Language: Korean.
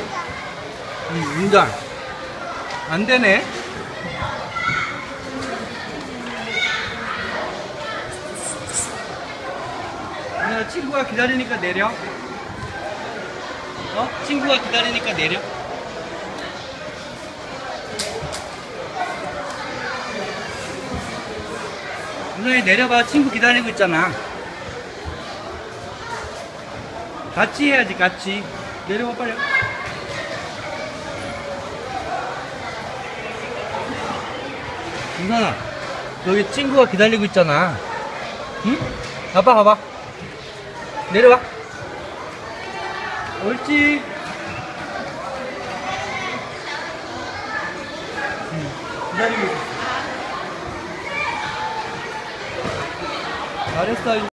음, 인간. 안 되네. 누나 친구가 기다리니까 내려. 어? 친구가 기다리니까 내려. 누나이 내려봐. 친구 기다리고 있잖아. 같이 해야지, 같이. 내려봐, 빨리. 누나, 여기 친구가 기다리고 있잖아. 응? 봐봐, 봐봐. 내려와. 옳지. 응, 기다리고 있어. 잘했어.